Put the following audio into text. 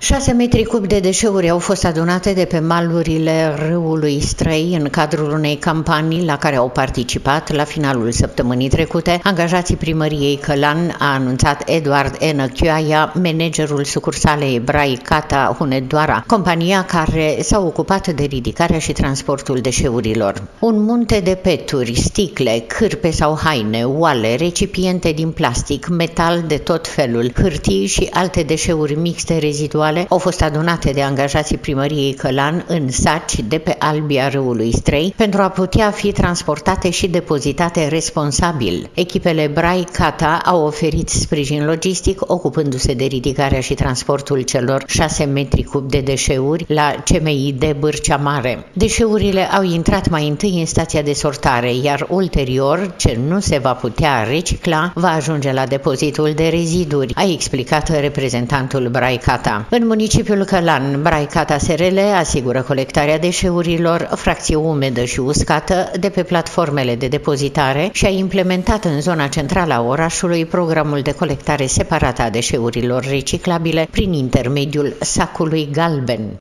6 metri cub de deșeuri au fost adunate de pe malurile râului Străi în cadrul unei campanii la care au participat la finalul săptămânii trecute. Angajații primăriei Călan a anunțat Eduard Enăchioaia, managerul sucursalei Ebrai Cata Hunedoara, compania care s-a ocupat de ridicarea și transportul deșeurilor. Un munte de peturi, sticle, cârpe sau haine, oale, recipiente din plastic, metal de tot felul, hârtii și alte deșeuri mixte reziduale sexuale au fost adunate de angajații primăriei Călan în saci de pe albia râului Strei pentru a putea fi transportate și depozitate responsabil. Echipele Brai Cata au oferit sprijin logistic ocupându-se de ridicarea și transportul celor 6 metri cub de deșeuri la CMI de Bârcea Mare. Deșeurile au intrat mai întâi în stația de sortare, iar ulterior, ce nu se va putea recicla, va ajunge la depozitul de reziduri, a explicat reprezentantul Cata. În municipiul Călan, Braicata SRL asigură colectarea deșeurilor, fracție umedă și uscată, de pe platformele de depozitare și a implementat în zona centrală a orașului programul de colectare separată a deșeurilor reciclabile prin intermediul sacului galben.